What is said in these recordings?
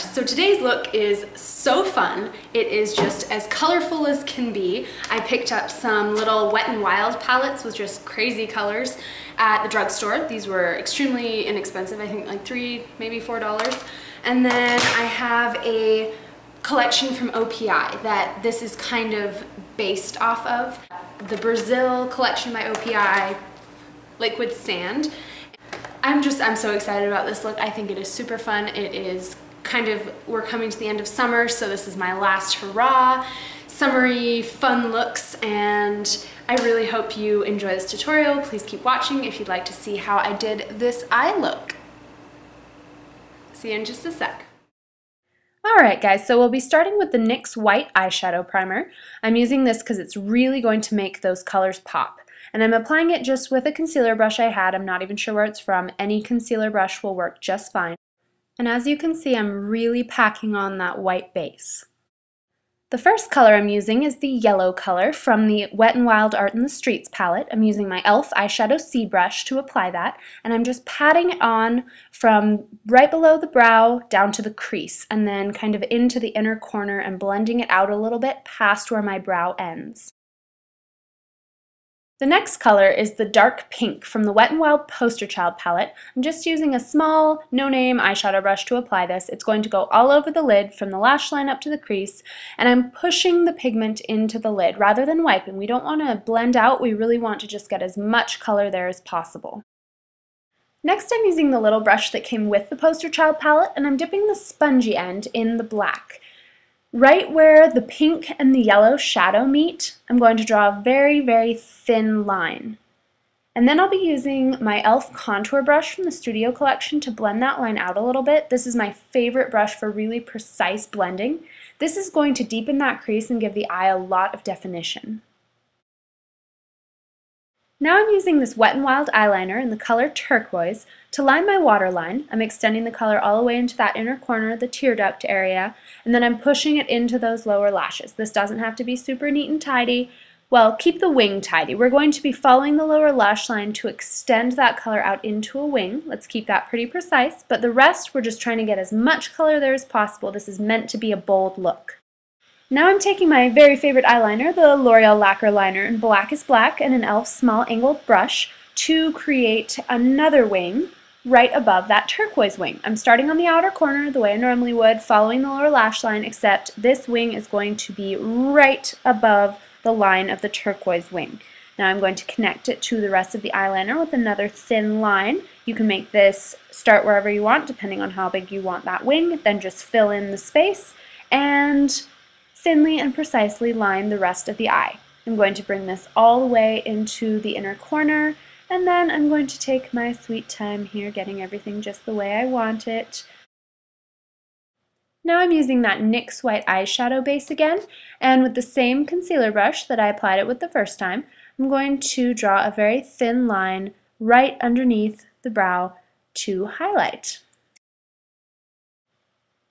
So today's look is so fun. It is just as colorful as can be. I picked up some little Wet n Wild palettes with just crazy colors at the drugstore. These were extremely inexpensive, I think like three, maybe four dollars. And then I have a collection from OPI that this is kind of based off of. The Brazil collection by OPI, Liquid Sand. I'm just, I'm so excited about this look. I think it is super fun. It is kind of, we're coming to the end of summer, so this is my last hurrah, summery fun looks, and I really hope you enjoy this tutorial. Please keep watching if you'd like to see how I did this eye look. See you in just a sec. Alright guys, so we'll be starting with the NYX White Eyeshadow Primer. I'm using this because it's really going to make those colors pop. And I'm applying it just with a concealer brush I had. I'm not even sure where it's from. Any concealer brush will work just fine. And as you can see, I'm really packing on that white base. The first color I'm using is the yellow color from the Wet n Wild Art in the Streets palette. I'm using my e.l.f. eyeshadow C brush to apply that, and I'm just patting it on from right below the brow down to the crease, and then kind of into the inner corner and blending it out a little bit past where my brow ends. The next color is the dark pink from the Wet n Wild Poster Child palette. I'm just using a small, no-name eyeshadow brush to apply this. It's going to go all over the lid from the lash line up to the crease, and I'm pushing the pigment into the lid rather than wiping. We don't want to blend out, we really want to just get as much color there as possible. Next I'm using the little brush that came with the Poster Child palette, and I'm dipping the spongy end in the black. Right where the pink and the yellow shadow meet, I'm going to draw a very, very thin line. And then I'll be using my e.l.f. contour brush from the Studio Collection to blend that line out a little bit. This is my favorite brush for really precise blending. This is going to deepen that crease and give the eye a lot of definition. Now I'm using this Wet n Wild eyeliner in the color turquoise to line my waterline. I'm extending the color all the way into that inner corner, the tear duct area, and then I'm pushing it into those lower lashes. This doesn't have to be super neat and tidy. Well, keep the wing tidy. We're going to be following the lower lash line to extend that color out into a wing. Let's keep that pretty precise, but the rest we're just trying to get as much color there as possible. This is meant to be a bold look. Now I'm taking my very favorite eyeliner, the L'Oreal Lacquer Liner in Black is Black and an e.l.f. small angled brush to create another wing right above that turquoise wing. I'm starting on the outer corner the way I normally would, following the lower lash line, except this wing is going to be right above the line of the turquoise wing. Now I'm going to connect it to the rest of the eyeliner with another thin line. You can make this start wherever you want, depending on how big you want that wing, then just fill in the space and thinly and precisely line the rest of the eye. I'm going to bring this all the way into the inner corner and then I'm going to take my sweet time here getting everything just the way I want it. Now I'm using that NYX white eyeshadow base again and with the same concealer brush that I applied it with the first time I'm going to draw a very thin line right underneath the brow to highlight.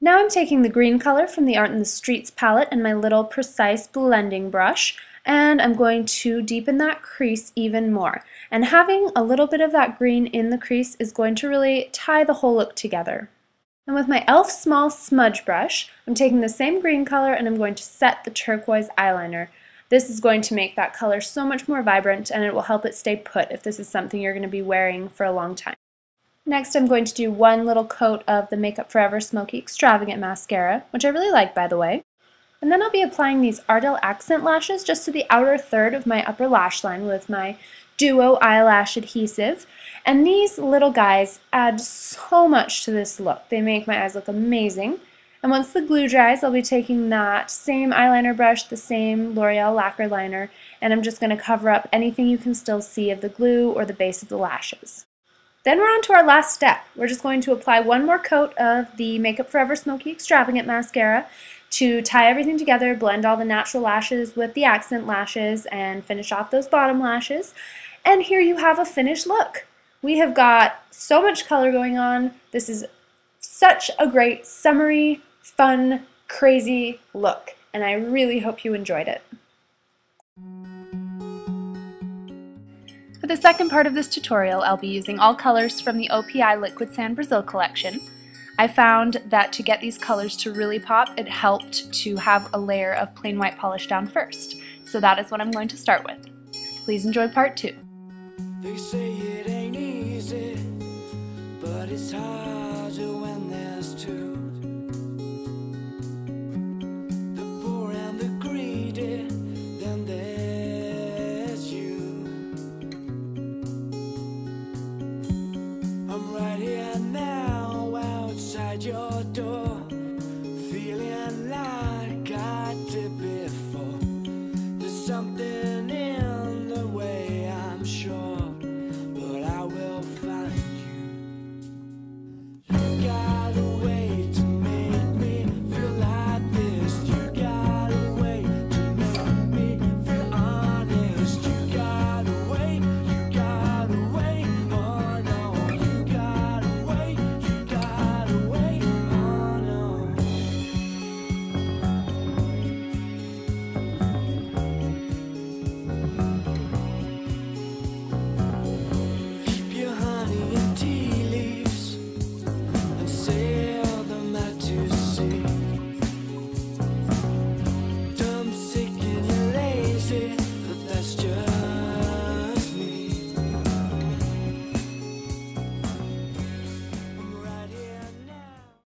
Now I'm taking the green color from the Art in the Streets palette and my little precise blending brush and I'm going to deepen that crease even more. And having a little bit of that green in the crease is going to really tie the whole look together. And with my e.l.f. small smudge brush, I'm taking the same green color and I'm going to set the turquoise eyeliner. This is going to make that color so much more vibrant and it will help it stay put if this is something you're going to be wearing for a long time. Next I'm going to do one little coat of the Makeup Forever Smoky Extravagant Mascara, which I really like by the way. And then I'll be applying these Ardell Accent Lashes just to the outer third of my upper lash line with my Duo Eyelash Adhesive. And these little guys add so much to this look. They make my eyes look amazing. And once the glue dries, I'll be taking that same eyeliner brush, the same L'Oreal lacquer liner, and I'm just going to cover up anything you can still see of the glue or the base of the lashes. Then we're on to our last step. We're just going to apply one more coat of the Makeup Forever Smoky Extravagant Mascara to tie everything together, blend all the natural lashes with the accent lashes, and finish off those bottom lashes. And here you have a finished look. We have got so much color going on. This is such a great summery, fun, crazy look, and I really hope you enjoyed it. For the second part of this tutorial, I'll be using all colors from the OPI Liquid Sand Brazil collection. I found that to get these colors to really pop, it helped to have a layer of plain white polish down first. So that is what I'm going to start with. Please enjoy part two. Easy, but it's harder when there's two. your door.